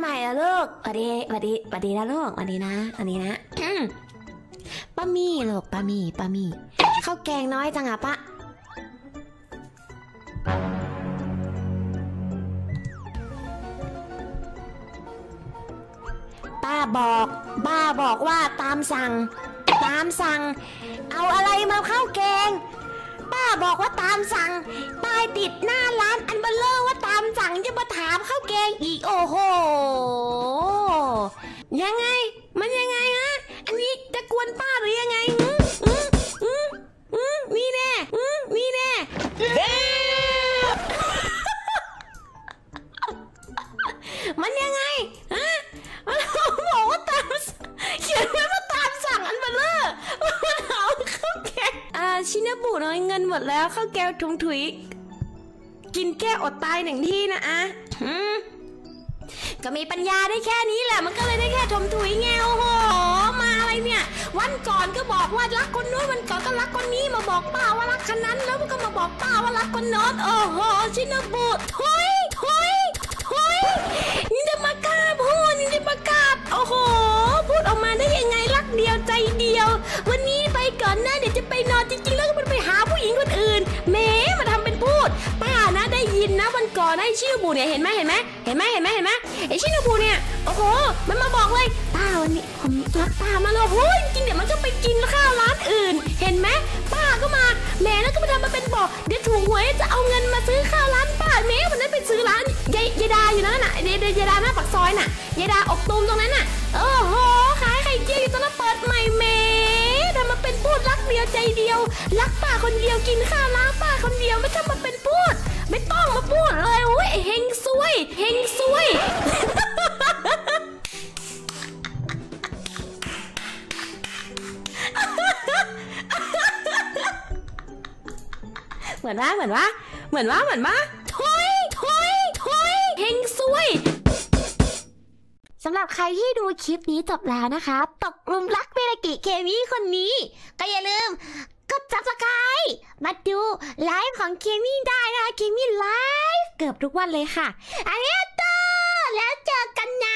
ใหม่ละลูกสวัสดีสวัสดีสวัสดีนะลูกสวัสดีนะสวัสดีนะป้ามี่ลูกป้ามี่ป้ามี่ข้าวแกงน้อยจังอะปะป้าบอกป้าบอกว่าตามสั่ง ตามสั่ง เอาอะไรมาข้าวแกง ป้าบอกว่าตามสั่งป้ายติดหน้าร้านอันเบ้อเร่อว่าตามสั่ง มาถามข้าวแกงอีกโอ้โห ยังไง มันยังไงฮะ อันนี้จะกวนป้าหรือยังไงอืมอืมอืมอืมนี่แน่อืมนี่แน่มันยังไงฮะมันบอกว่าตามสั่งเขียนไว้ว่าตามสั่งอันเบ้อเร่อมันเอาข้าวแกงอ่าชินาบุน้อยเงินหมดแล้วข้าวแกงถุงถุย กินแก้อดตายหนึ่งที่นะอะก็มีปัญญาได้แค่นี้แหละ มันก็เลยได้แค่ทมถุยไงโอ้โห มาอะไรเนี่ย วันก่อนก็บอกว่ารักคนนู้นวันก่อนก็รักคนนี้มาบอกป้าว่ารักคนนั้นแล้วมันก็มาบอกป้าว่ารักคนโน้นโอ้โห ชินบุถุย นะวันก่อนไอ้ชิโนบุเนี่ยเห็นไหมเห็นไหมเห็นไหมเห็นไหมเห็นไหมไอ้ชิโนบุเนี่ยโอ้โหมันมาบอกเลยป้าวันนี้ผมรักป้ามากเลยโอ้ยจริงเดี๋ยวมันก็ไปกินข้าวร้านอื่น เห็นไหมป้าก็มาแหม่แล้วก็มาทำมาเป็นบอกเดี๋ยวถูกหวยจะเอาเงินมาซื้อข้าวร้านป้าแม่วันนั้นไปซื้อร้านยายยายดาอยู่นั่นน่ะยายยายดาหน้าปากซอยน่ะยายดาอกตูมตรงนั้นน่ะโอ้โหขายไข่เจียวอยู่ตรงนั้นเปิดใหม่แม่ทำมาเป็นพูดรักเดียวใจเดียว รักป้าคนเดียวกินข้าวร้านป้าคนเดียว เฮงซวย เหมือนว่าเหมือนว่า เหมือนว่าเหมือนว่าถอยถอยถอยเฮงซวยสำหรับใครที่ดูคลิปนี้จบแล้วนะคะ ตกหลุมรักเมรากิเคมีคนนี้ ก็อย่าลืมกดจับสกายมาดูไลฟ์ของเคมี่ได้นะคะเคมี่ไลฟ์ เกือบทุกวันเลยค่ะอันนี้ต่อแล้วเจอกันนะ